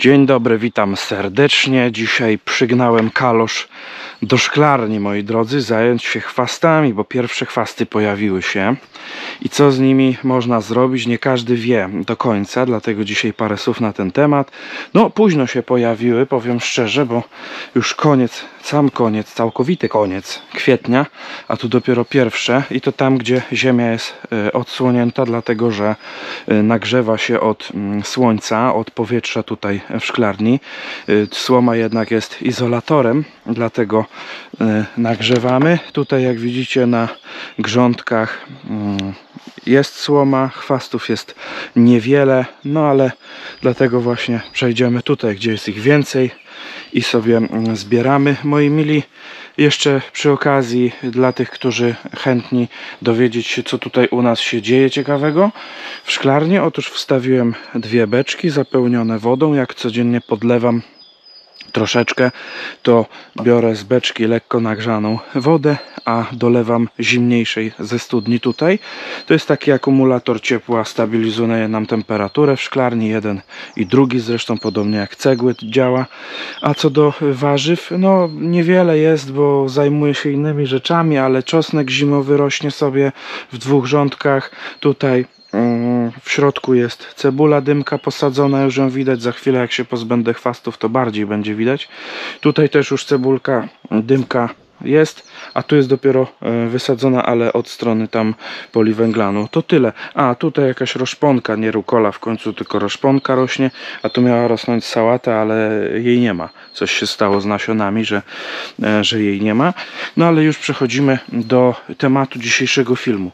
Dzień dobry, witam serdecznie. Dzisiaj przygnałem kalosz do szklarni, moi drodzy, zająć się chwastami, bo pierwsze chwasty pojawiły się. I co z nimi można zrobić, nie każdy wie do końca, dlatego dzisiaj parę słów na ten temat. No, późno się pojawiły, powiem szczerze, bo już koniec, sam koniec, całkowity koniec kwietnia, a tu dopiero pierwsze i to tam, gdzie ziemia jest e, odsłonięta, dlatego że e, nagrzewa się od mm, słońca, od powietrza tutaj w szklarni. Y, Słoma jednak jest izolatorem, dlatego nagrzewamy. Tutaj jak widzicie na grządkach mm, jest słoma, chwastów jest niewiele, no ale dlatego właśnie przejdziemy tutaj, gdzie jest ich więcej i sobie zbieramy. Moi mili, jeszcze przy okazji dla tych, którzy chętni dowiedzieć się, co tutaj u nas się dzieje ciekawego w szklarni. Otóż wstawiłem dwie beczki zapełnione wodą. Jak codziennie podlewam troszeczkę, to biorę z beczki lekko nagrzaną wodę, a dolewam zimniejszej ze studni tutaj. To jest taki akumulator ciepła, stabilizuje nam temperaturę w szklarni, jeden i drugi, zresztą podobnie jak cegły działa. A co do warzyw, no niewiele jest, bo zajmuję się innymi rzeczami, ale czosnek zimowy rośnie sobie w dwóch rządkach. Tutaj w środku jest cebula dymka posadzona, już ją widać. Za chwilę jak się pozbędę chwastów, to bardziej będzie widać. Tutaj też już cebulka dymka jest, a tu jest dopiero e, wysadzona, ale od strony tam poliwęglanu. To tyle. A tutaj jakaś roszponka, nie rukola w końcu, tylko roszponka rośnie, a tu miała rosnąć sałata, ale jej nie ma. Coś się stało z nasionami, że, e, że jej nie ma. No ale już przechodzimy do tematu dzisiejszego filmu.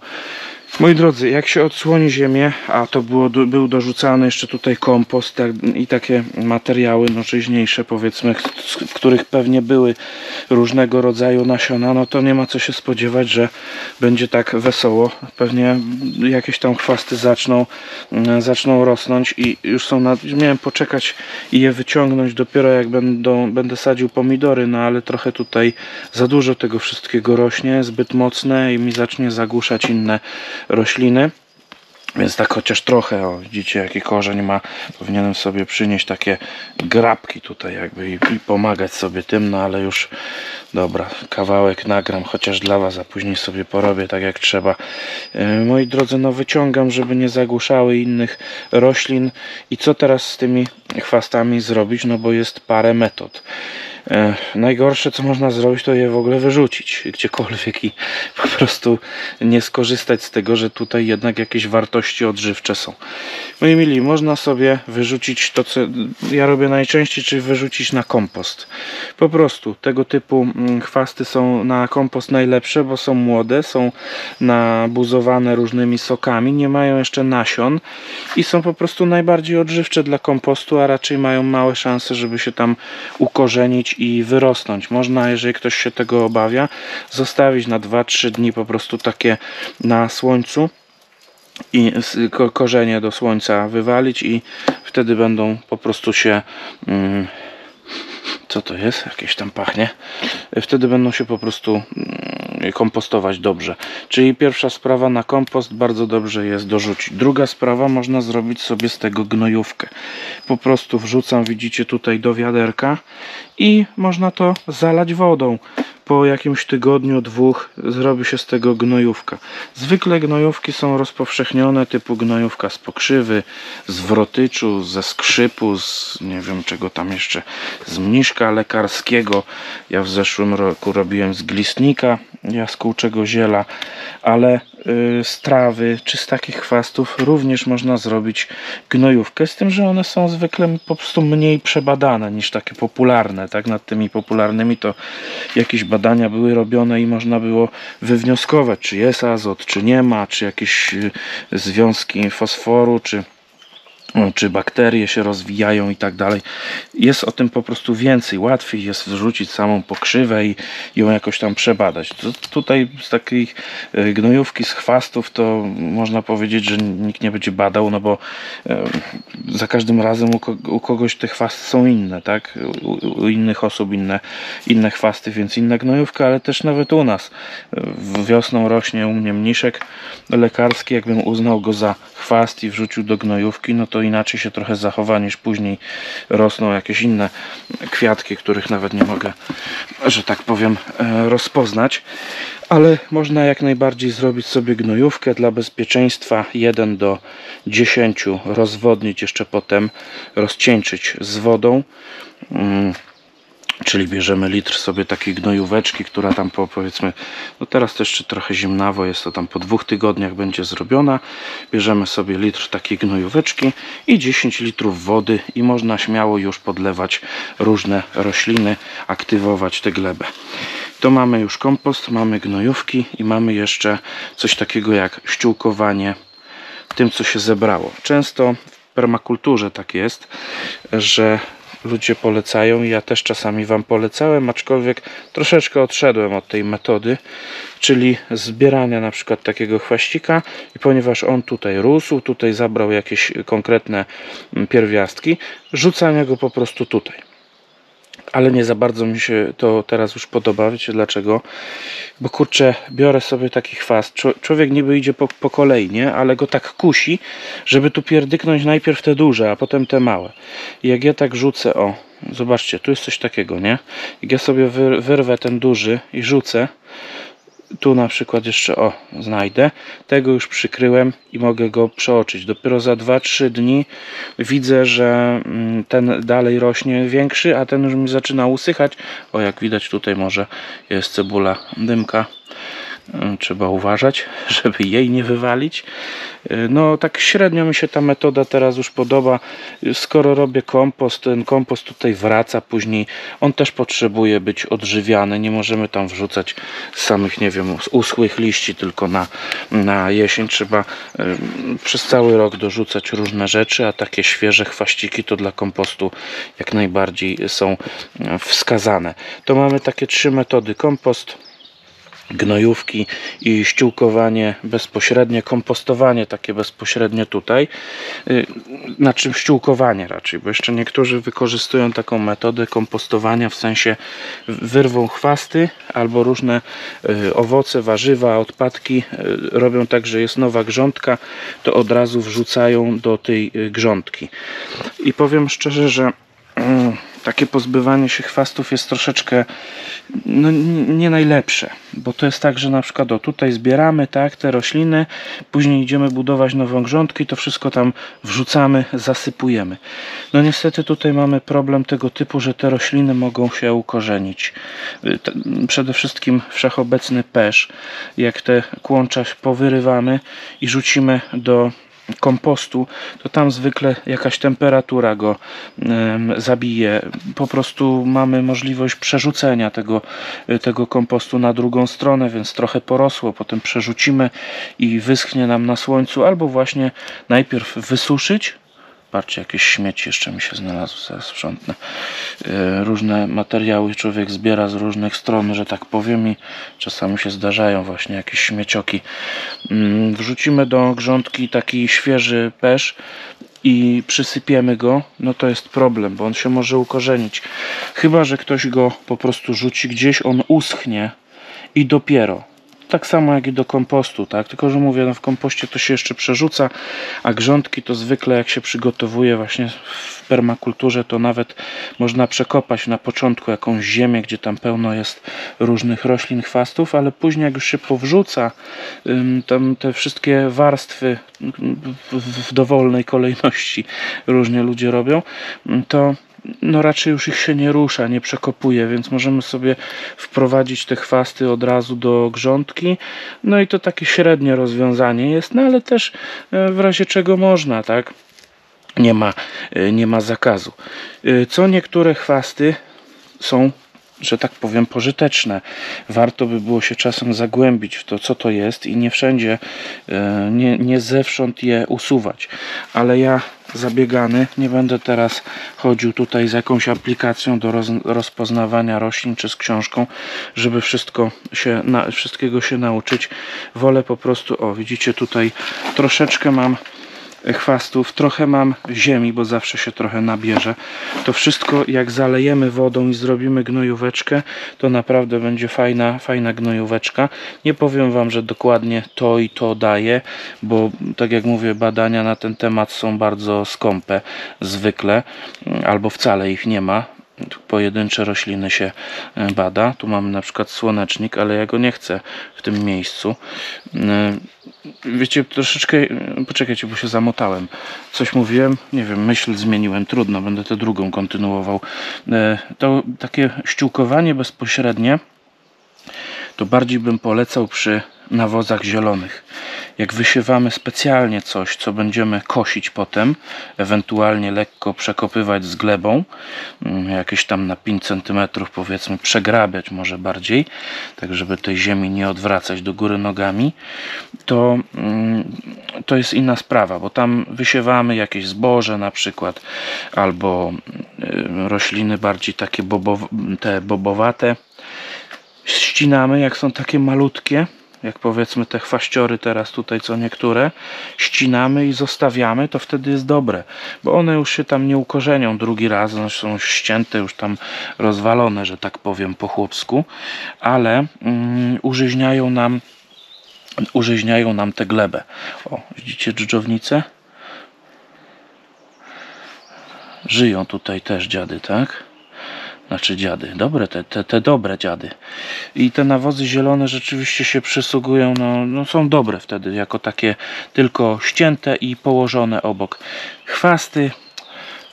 Moi drodzy, jak się odsłoni ziemię, a to było, był dorzucany jeszcze tutaj kompost tak, i takie materiały noczyźniejsze powiedzmy, w których pewnie były różnego rodzaju nasiona, no to nie ma co się spodziewać, że będzie tak wesoło. Pewnie jakieś tam chwasty zaczną, mm, zaczną rosnąć i już są na... Miałem poczekać i je wyciągnąć dopiero jak będą, będę sadził pomidory, no ale trochę tutaj za dużo tego wszystkiego rośnie, zbyt mocne i mi zacznie zagłuszać inne rośliny. Więc tak chociaż trochę, o, widzicie jaki korzeń ma, powinienem sobie przynieść takie grabki tutaj jakby i, i, pomagać sobie tym, no ale już dobra, kawałek nagram chociaż dla Was, a później sobie porobię tak jak trzeba. Yy, moi drodzy, no wyciągam, żeby nie zagłuszały innych roślin i co teraz z tymi chwastami zrobić, no bo jest parę metod. Najgorsze co można zrobić to je w ogóle wyrzucić gdziekolwiek i po prostu nie skorzystać z tego, że tutaj jednak jakieś wartości odżywcze są. Moi mili, można sobie wyrzucić to co ja robię najczęściej, czyli wyrzucić na kompost. Po prostu tego typu mm, chwasty są na kompost najlepsze, bo są młode, są nabuzowane różnymi sokami, nie mają jeszcze nasion i są po prostu najbardziej odżywcze dla kompostu, a raczej mają małe szanse, żeby się tam ukorzenić i wyrosnąć. Można, jeżeli ktoś się tego obawia, zostawić na 2-3 dni po prostu takie na słońcu i korzenie do słońca wywalić i wtedy będą po prostu się mm, co to jest? Jakieś tam pachnie. Wtedy będą się po prostu mm, kompostować dobrze. Czyli pierwsza sprawa na kompost bardzo dobrze jest dorzucić. Druga sprawa, można zrobić sobie z tego gnojówkę. Po prostu wrzucam, widzicie tutaj do wiaderka i można to zalać wodą po jakimś tygodniu, dwóch zrobi się z tego gnojówka. Zwykle gnojówki są rozpowszechnione typu gnojówka z pokrzywy, z wrotyczu, ze skrzypu, z nie wiem czego tam jeszcze, z mniszka lekarskiego. Ja w zeszłym roku robiłem z glistnika jaskółczego ziela, ale y, z trawy czy z takich chwastów również można zrobić gnojówkę, z tym, że one są zwykle po prostu mniej przebadane niż takie popularne. Tak? Nad tymi popularnymi to jakieś badania były robione i można było wywnioskować, czy jest azot, czy nie ma, czy jakieś y, związki fosforu, czy czy bakterie się rozwijają i tak dalej. Jest o tym po prostu więcej, łatwiej jest wrzucić samą pokrzywę i ją jakoś tam przebadać. To, tutaj z takich e, gnojówki, z chwastów to można powiedzieć, że nikt nie będzie badał, no bo e, za każdym razem u, kogoś te chwasty są inne, tak? U, innych osób inne, inne chwasty, więc inna gnojówka, ale też nawet u nas. Wiosną rośnie u mnie mniszek lekarski, jakbym uznał go za chwast i wrzucił do gnojówki, no to inaczej się trochę zachowa niż później rosną jakieś inne kwiatki, których nawet nie mogę, że tak powiem, e, rozpoznać. Ale można jak najbardziej zrobić sobie gnojówkę dla bezpieczeństwa 1 do 10, rozwodnić jeszcze potem, rozcieńczyć z wodą. Czyli bierzemy litr sobie takiej gnojóweczki, która tam po powiedzmy, no teraz to jeszcze trochę zimnawo jest, to tam po dwóch tygodniach będzie zrobiona. Bierzemy sobie litr takiej gnojóweczki i 10 litrów wody i można śmiało już podlewać różne rośliny, aktywować tę glebę. To mamy już kompost, mamy gnojówki i mamy jeszcze coś takiego jak ściółkowanie tym, co się zebrało. Często w permakulturze tak jest, że ludzie polecają i ja też czasami Wam polecałem, aczkolwiek troszeczkę odszedłem od tej metody, czyli zbierania na przykład takiego chwaścika i ponieważ on tutaj rósł, tutaj zabrał jakieś konkretne mm, pierwiastki, rzucania go po prostu tutaj ale nie za bardzo mi się to teraz już podoba. Wiecie dlaczego? Bo kurczę, biorę sobie taki chwast. Człowiek niby idzie po, po kolei, nie? Ale go tak kusi, żeby tu pierdyknąć najpierw te duże, a potem te małe. I jak ja tak rzucę, o, zobaczcie, tu jest coś takiego, nie? Jak ja sobie wyrwę ten duży i rzucę, tu na przykład jeszcze o znajdę. Tego już przykryłem i mogę go przeoczyć. Dopiero za 2-3 dni widzę, że mm, ten dalej rośnie większy a ten już mi zaczyna usychać. O jak widać tutaj może jest cebula dymka trzeba uważać, żeby jej nie wywalić. E, no tak średnio mi się ta metoda teraz już podoba. Skoro robię kompost, ten kompost tutaj wraca później. On też potrzebuje być odżywiany. Nie możemy tam wrzucać samych, nie wiem, uschłych liści tylko na, na jesień. Trzeba e, przez cały rok dorzucać różne rzeczy, a takie świeże chwaściki to dla kompostu jak najbardziej są wskazane. To mamy takie trzy metody. Kompost, gnojówki i ściółkowanie bezpośrednie, kompostowanie takie bezpośrednie tutaj. Y, na czym ściółkowanie raczej, bo jeszcze niektórzy wykorzystują taką metodę kompostowania w sensie wyrwą chwasty albo różne y, owoce, warzywa, odpadki y, robią tak, że jest nowa grządka, to od razu wrzucają do tej grządki. I powiem szczerze, że mm, takie pozbywanie się chwastów jest troszeczkę no, nie najlepsze, bo to jest tak, że na przykład o tutaj zbieramy tak te rośliny, później idziemy budować nową grządkę i to wszystko tam wrzucamy, zasypujemy. No niestety tutaj mamy problem tego typu, że te rośliny mogą się ukorzenić. Przede wszystkim wszechobecny pesz, jak te kłącza powyrywamy i rzucimy do kompostu, to tam zwykle jakaś temperatura go zabije. Po prostu mamy możliwość przerzucenia tego, tego kompostu na drugą stronę, więc trochę porosło, potem przerzucimy i wyschnie nam na słońcu, albo właśnie najpierw wysuszyć, Patrzcie, jakieś śmieci jeszcze mi się znalazło, zaraz sprzątnę. E, różne materiały człowiek zbiera z różnych stron, że tak powiem i czasami się zdarzają właśnie jakieś śmiecioki. Mm, wrzucimy do grządki taki świeży pesz i przysypiemy go, no to jest problem, bo on się może ukorzenić. Chyba, że ktoś go po prostu rzuci gdzieś, on uschnie i dopiero tak samo jak i do kompostu, tak? Tylko, że mówię, no w kompoście to się jeszcze przerzuca, a grządki to zwykle jak się przygotowuje właśnie w permakulturze, to nawet można przekopać na początku jakąś ziemię, gdzie tam pełno jest różnych roślin, chwastów, ale później jak już się powrzuca tam te wszystkie warstwy w dowolnej kolejności różnie ludzie robią, to no raczej już ich się nie rusza, nie przekopuje, więc możemy sobie wprowadzić te chwasty od razu do grządki. No i to takie średnie rozwiązanie jest, no ale też e, w razie czego można, tak? Nie ma, e, nie ma zakazu. E, co niektóre chwasty są że tak powiem, pożyteczne. Warto by było się czasem zagłębić w to, co to jest i nie wszędzie, nie, nie zewsząd je usuwać. Ale ja zabiegany. Nie będę teraz chodził tutaj z jakąś aplikacją do roz, rozpoznawania roślin czy z książką, żeby wszystko się, wszystkiego się nauczyć. Wolę po prostu, o widzicie tutaj troszeczkę mam chwastów, trochę mam ziemi, bo zawsze się trochę nabierze. To wszystko jak zalejemy wodą i zrobimy gnojóweczkę, to naprawdę będzie fajna, fajna gnojóweczka. Nie powiem Wam, że dokładnie to i to daje, bo tak jak mówię, badania na ten temat są bardzo skąpe zwykle, albo wcale ich nie ma pojedyncze rośliny się e, bada. Tu mamy na przykład słonecznik, ale ja go nie chcę w tym miejscu. E, wiecie, troszeczkę, e, poczekajcie, bo się zamotałem. Coś mówiłem, nie wiem, myśl zmieniłem, trudno, będę tę drugą kontynuował. To takie ściółkowanie bezpośrednie to bardziej bym polecał przy nawozach zielonych. Jak wysiewamy specjalnie coś, co będziemy kosić potem, ewentualnie lekko przekopywać z glebą, mm, jakieś tam na 5 cm powiedzmy przegrabiać może bardziej, tak żeby tej ziemi nie odwracać do góry nogami, to, mm, to jest inna sprawa, bo tam wysiewamy jakieś zboże na przykład, albo y, rośliny bardziej takie bobow te bobowate, ścinamy, jak są takie malutkie, jak powiedzmy te chwaściory teraz tutaj co niektóre, ścinamy i zostawiamy, to wtedy jest dobre, bo one już się tam nie ukorzenią drugi raz, one są ścięte, już tam rozwalone, że tak powiem po chłopsku, ale mm, użyźniają nam użyźniają nam tę glebę. O, widzicie dżdżownice? Żyją tutaj też dziady, tak? Znaczy dziady, dobre te, te, te dobre dziady. I te nawozy zielone rzeczywiście się przysługują, no, no są dobre wtedy, jako takie tylko ścięte i położone obok. Chwasty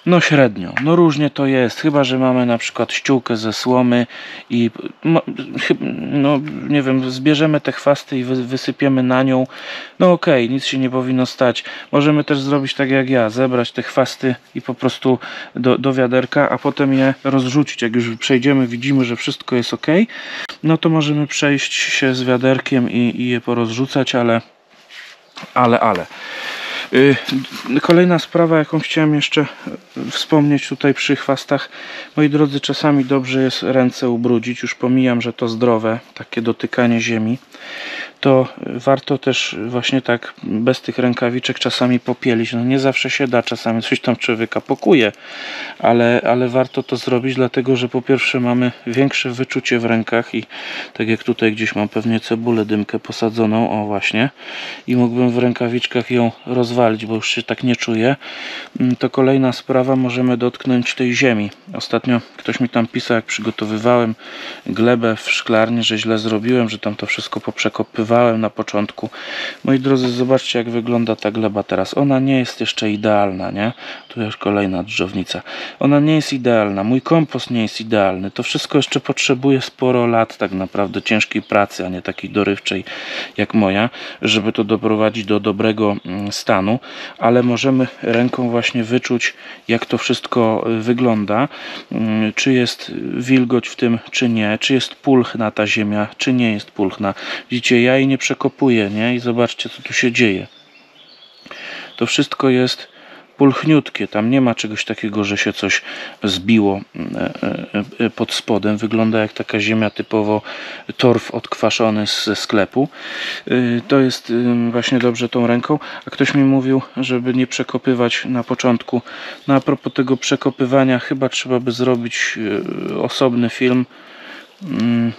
no średnio, no różnie to jest, chyba że mamy na przykład ściółkę ze słomy i no nie wiem, zbierzemy te chwasty i wysypiemy na nią, no okej, okay, nic się nie powinno stać. Możemy też zrobić tak jak ja, zebrać te chwasty i po prostu do, do wiaderka, a potem je rozrzucić. Jak już przejdziemy, widzimy, że wszystko jest ok, no to możemy przejść się z wiaderkiem i, i je porozrzucać, ale ale, ale. Y, kolejna sprawa, jaką chciałem jeszcze wspomnieć tutaj przy chwastach. Moi drodzy, czasami dobrze jest ręce ubrudzić. Już pomijam, że to zdrowe, takie dotykanie ziemi to warto też właśnie tak bez tych rękawiczek czasami popielić. No nie zawsze się da, czasami coś tam człowieka pokuje, ale, ale warto to zrobić, dlatego że po pierwsze mamy większe wyczucie w rękach i tak jak tutaj gdzieś mam pewnie cebulę dymkę posadzoną, o właśnie, i mógłbym w rękawiczkach ją rozwalić, bo już się tak nie czuję, mm, to kolejna sprawa, możemy dotknąć tej ziemi. Ostatnio ktoś mi tam pisał, jak przygotowywałem glebę w szklarni, że źle zrobiłem, że tam to wszystko poprzekopywałem na początku. Moi drodzy, zobaczcie jak wygląda ta gleba teraz. Ona nie jest jeszcze idealna, nie? Tu już kolejna drzewnica. Ona nie jest idealna. Mój kompost nie jest idealny. To wszystko jeszcze potrzebuje sporo lat tak naprawdę ciężkiej pracy, a nie takiej dorywczej jak moja, żeby to doprowadzić do dobrego mm, stanu, ale możemy ręką właśnie wyczuć jak to wszystko y, wygląda, mm, czy jest wilgoć w tym, czy nie, czy jest pulchna ta ziemia, czy nie jest pulchna. Widzicie, ja nie przekopuję, nie? I zobaczcie, co tu się dzieje. To wszystko jest pulchniutkie. Tam nie ma czegoś takiego, że się coś zbiło e, e, e, pod spodem. Wygląda jak taka ziemia typowo torf odkwaszony ze sklepu. To jest właśnie dobrze tą ręką. A ktoś mi mówił, żeby nie przekopywać na początku. No a propos tego przekopywania, chyba trzeba by zrobić osobny film. Mm,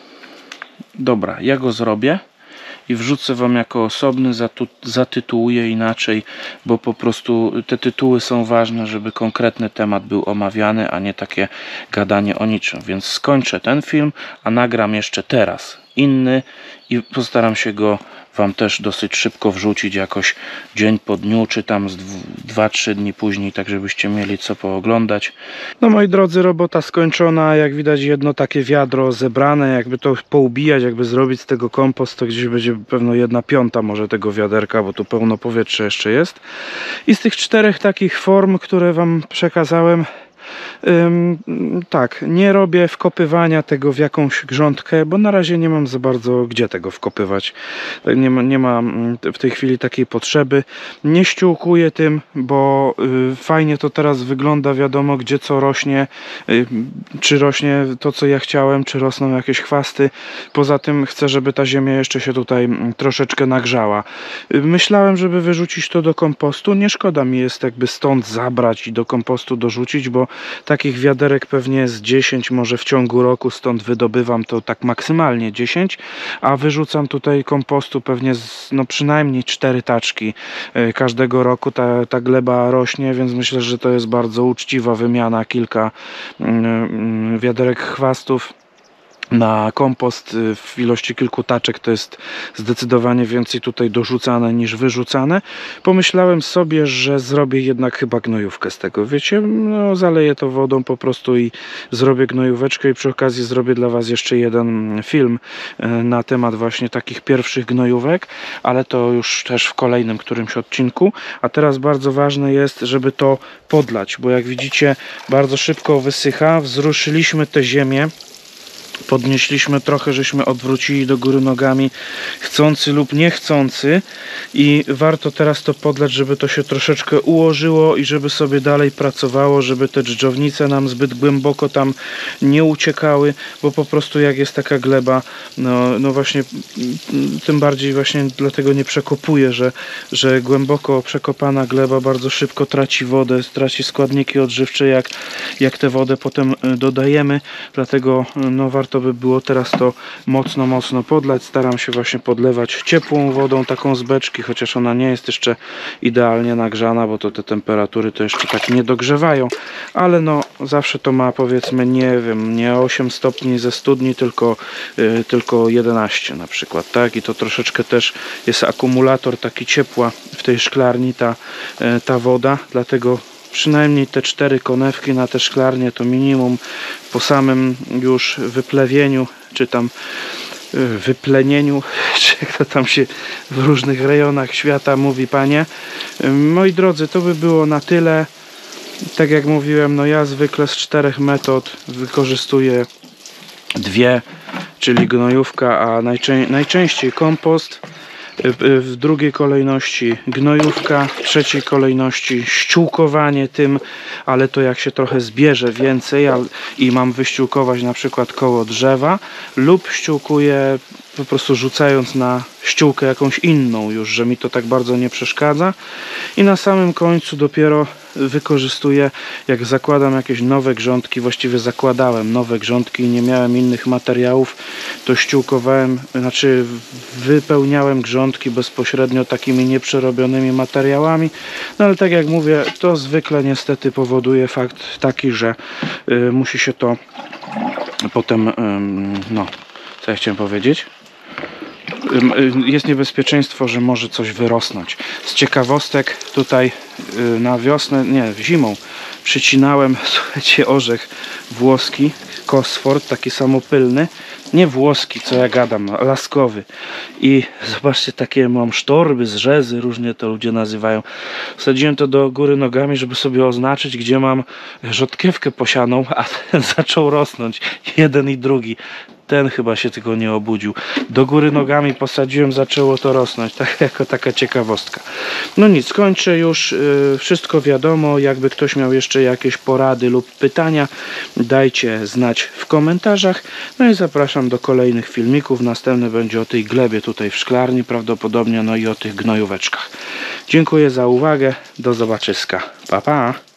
dobra, ja go zrobię i wrzucę Wam jako osobny, zatytułuję inaczej, bo po prostu te tytuły są ważne, żeby konkretny temat był omawiany, a nie takie gadanie o niczym. Więc skończę ten film, a nagram jeszcze teraz inny i postaram się go Wam też dosyć szybko wrzucić jakoś dzień po dniu, czy tam z 2-3 dni później, tak żebyście mieli co pooglądać. No moi drodzy, robota skończona, jak widać jedno takie wiadro zebrane, jakby to poubijać, jakby zrobić z tego kompost, to gdzieś będzie pewno jedna piąta może tego wiaderka, bo tu pełno powietrza jeszcze jest. I z tych czterech takich form, które Wam przekazałem, tak, nie robię wkopywania tego w jakąś grządkę, bo na razie nie mam za bardzo gdzie tego wkopywać. Tak, Nie ma, nie ma mm, w tej chwili takiej potrzeby. Nie ściółkuję tym, bo y, fajnie to teraz wygląda, wiadomo gdzie co rośnie, y, czy rośnie to co ja chciałem, czy rosną jakieś chwasty. Poza tym chcę, żeby ta ziemia jeszcze się tutaj mm, troszeczkę nagrzała. Y, Myślałem, żeby wyrzucić to do kompostu. Nie szkoda mi jest jakby stąd zabrać i do kompostu dorzucić, bo takich wiaderek pewnie z 10 może w ciągu roku stąd wydobywam to tak maksymalnie 10, a wyrzucam tutaj kompostu pewnie z, no przynajmniej 4 taczki y, każdego roku. Ta, ta gleba rośnie, więc myślę, że to jest bardzo uczciwa wymiana kilka mm, mm, wiaderek chwastów na kompost y, w ilości kilku taczek to jest zdecydowanie więcej tutaj dorzucane niż wyrzucane. Pomyślałem sobie, że zrobię jednak chyba gnojówkę z tego, wiecie, no zaleję to wodą po prostu i zrobię gnojóweczkę i przy okazji zrobię dla Was jeszcze jeden film y, na temat właśnie takich pierwszych gnojówek, ale to już też w kolejnym którymś odcinku. A teraz bardzo ważne jest, żeby to podlać, bo jak widzicie bardzo szybko wysycha, wzruszyliśmy tę ziemię podnieśliśmy trochę, żeśmy odwrócili do góry nogami, chcący lub niechcący. I warto teraz to podlać, żeby to się troszeczkę ułożyło i żeby sobie dalej pracowało, żeby te dżdżownice nam zbyt głęboko tam nie uciekały, bo po prostu jak jest taka gleba, no, no właśnie tym bardziej właśnie dlatego nie przekopuję, że, że głęboko przekopana gleba bardzo szybko traci wodę, traci składniki odżywcze, jak, jak tę wodę potem y, dodajemy, dlatego y, no warto by było teraz to mocno, mocno podlać. Staram się właśnie podlewać ciepłą wodą, taką z beczki, chociaż ona nie jest jeszcze idealnie nagrzana, bo to te temperatury to jeszcze tak nie dogrzewają, ale no zawsze to ma powiedzmy, nie wiem, nie 8 stopni ze studni, tylko, y, tylko 11 na przykład, tak? I to troszeczkę też jest akumulator taki ciepła w tej szklarni ta, y, ta woda, dlatego przynajmniej te cztery konewki na te szklarnie to minimum po samym już wyplewieniu, czy tam y, wyplenieniu, czy jak to tam się w różnych rejonach świata mówi, panie. Y, Moi drodzy, to by było na tyle. Tak jak mówiłem, no ja zwykle z czterech metod wykorzystuję dwie, czyli gnojówka, a najczę najczęściej kompost. Y, y, W drugiej kolejności gnojówka, w trzeciej kolejności ściółkowanie tym, ale to jak się trochę zbierze więcej i mam wyściółkować na przykład koło drzewa lub ściółkuję po prostu rzucając na ściółkę jakąś inną już, że mi to tak bardzo nie przeszkadza. I na samym końcu dopiero wykorzystuję, jak zakładam jakieś nowe grządki, właściwie zakładałem nowe grządki i nie miałem innych materiałów, to ściółkowałem, znaczy wypełniałem grządki bezpośrednio takimi nieprzerobionymi materiałami, no ale tak jak mówię, to zwykle niestety powoduje fakt taki, że y, musi się to potem, ym, no, co ja chciałem powiedzieć? Y, Jest niebezpieczeństwo, że może coś wyrosnąć. Z ciekawostek tutaj y, na wiosnę, nie, zimą przycinałem, słuchajcie, orzech włoski, kosfort, taki samopylny. Nie włoski, co ja gadam, laskowy. I zobaczcie, takie mam sztorby, zrzezy, różnie to ludzie nazywają. Wsadziłem to do góry nogami, żeby sobie oznaczyć, gdzie mam rzodkiewkę posianą, a ten zaczął rosnąć. Jeden i drugi. Ten chyba się tylko nie obudził. Do góry nogami posadziłem, zaczęło to rosnąć. Tak jako taka ciekawostka. No nic, kończę już. Yy, Wszystko wiadomo. Jakby ktoś miał jeszcze jakieś porady lub pytania, dajcie znać w komentarzach. No i zapraszam do kolejnych filmików. Następny będzie o tej glebie tutaj w szklarni prawdopodobnie, no i o tych gnojóweczkach. Dziękuję za uwagę. Do zobaczyska. Pa, pa.